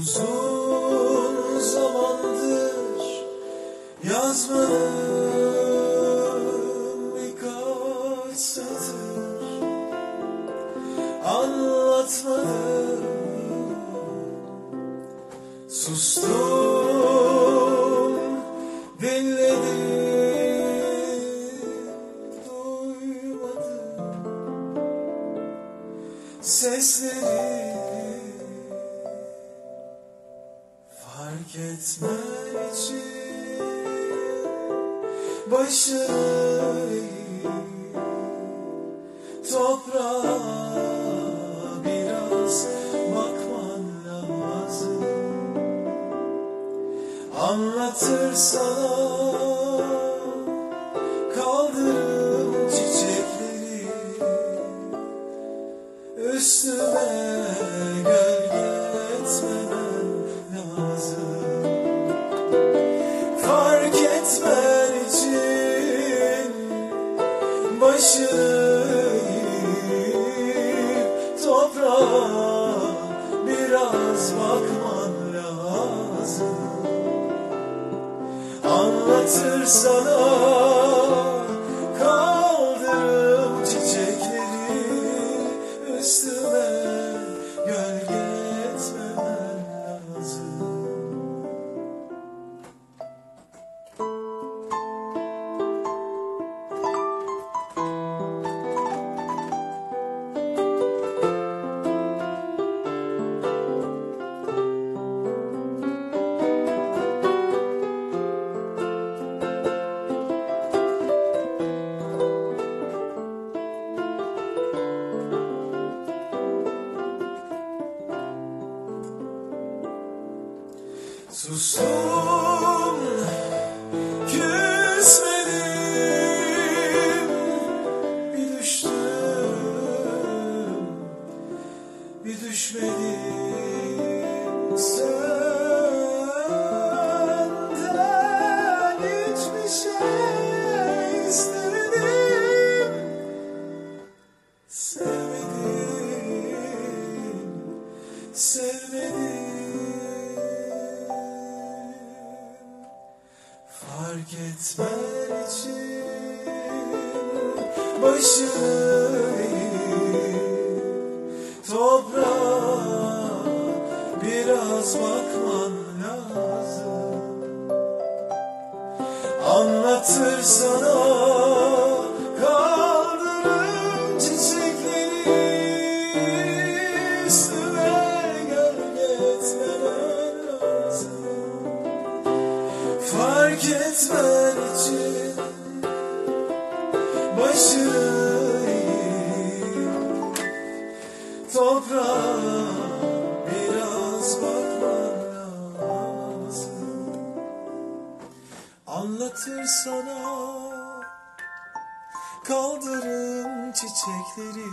Uzun zamandır yazmadım birkaç satır. Anlatmadım. Sustum dinledim Duymadım. Sesleri Fark etmen için Başını Toprağa biraz bakman lazım. Kaldırım çiçekleri Üstüme gölge biraz bakman lazım. Anlatırsana kaldırım Sustum, küsmedim, bir düştüm, bir düşmedim. Senden hiçbir şey istemedim, sevmedim, sevmedim. Etmen için başını toprağa biraz bakman lazım. Anlatırsana kaldırım Fark etmen için başını toprağa biraz bakman lazım. Anlatırsana kaldırım çiçekleri.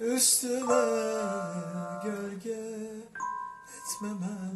Üstüme gölge etmemen